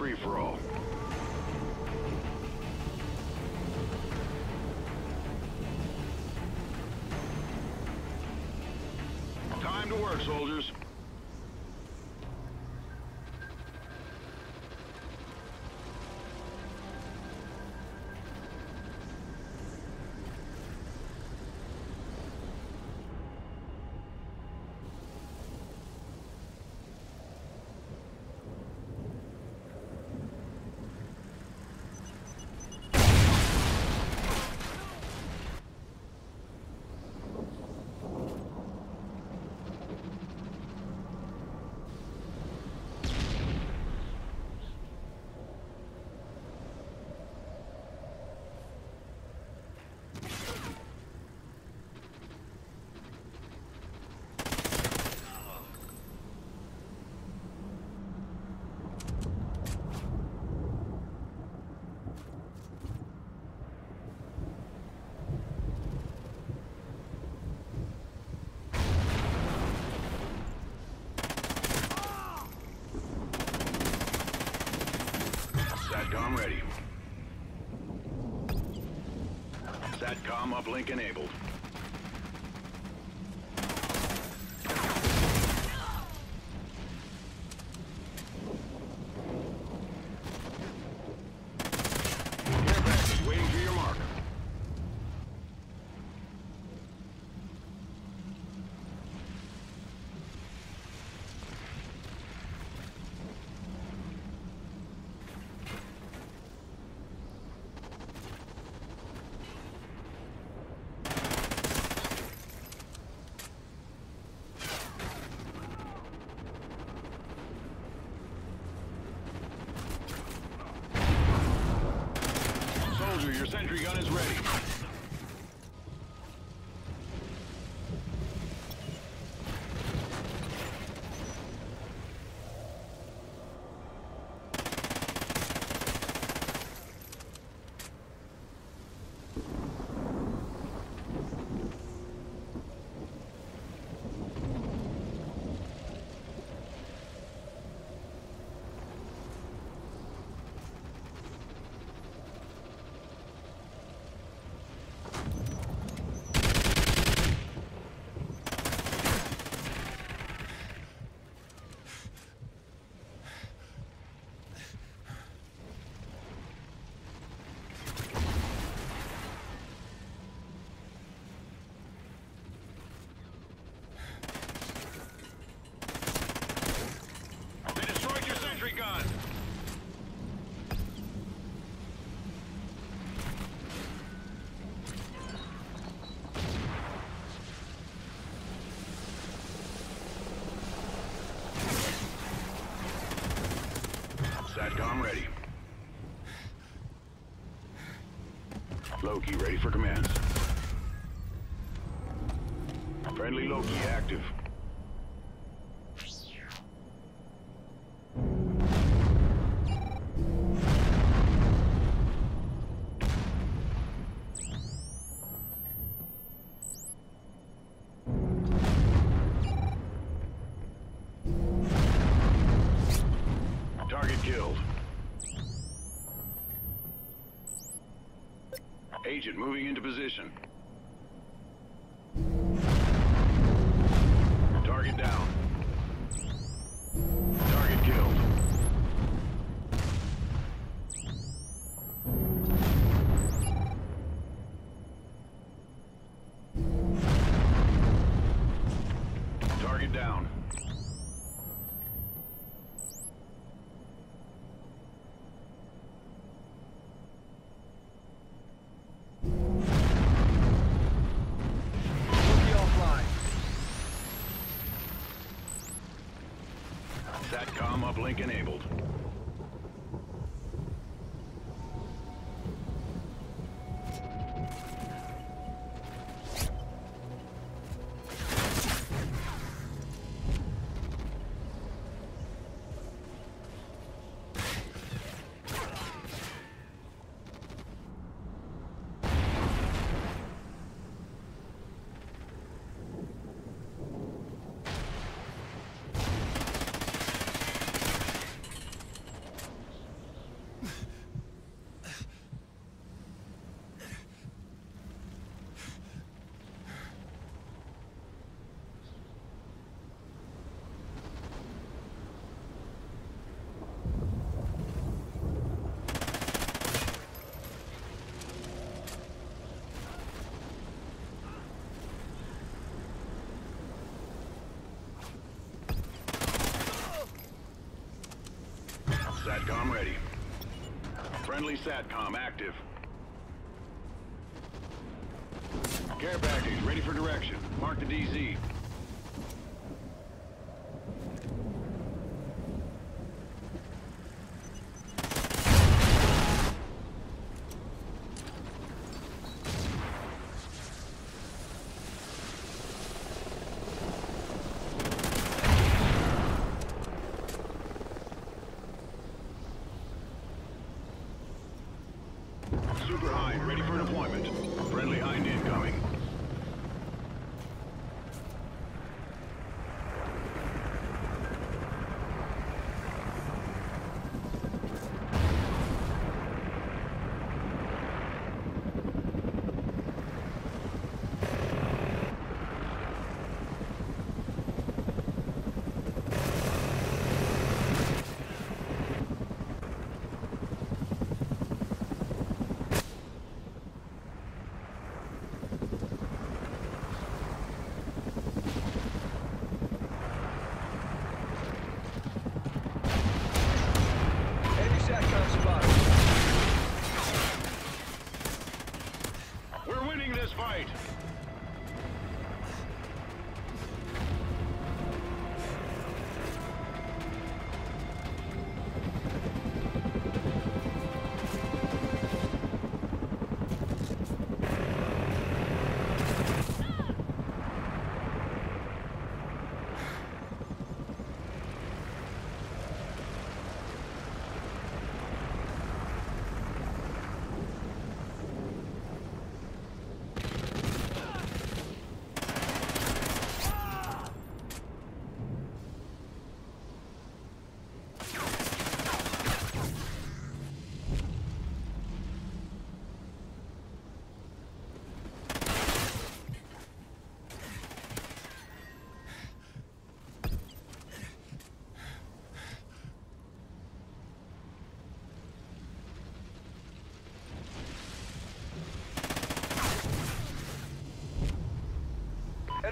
free-for-all. Time to work, soldiers. SATCOM ready. SATCOM uplink enabled. Care package waiting for your mark. Soldier, your sentry gun is ready. They destroyed your sentry gun! SATCOM ready. Loki ready for commands. Friendly Loki active. Agent moving into position. Uplink enabled. SATCOM ready. Friendly SATCOM active. Care package ready for direction. Mark the DZ. Super Hind ready for deployment.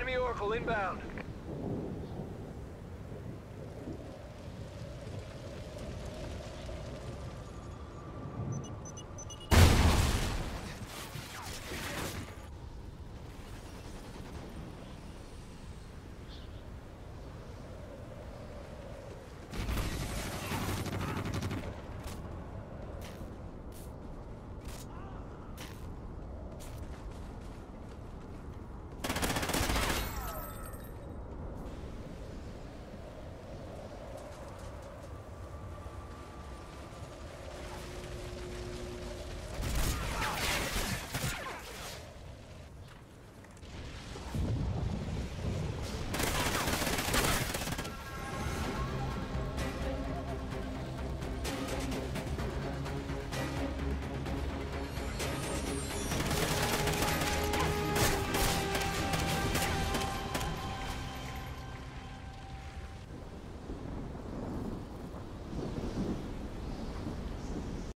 Enemy Oracle inbound.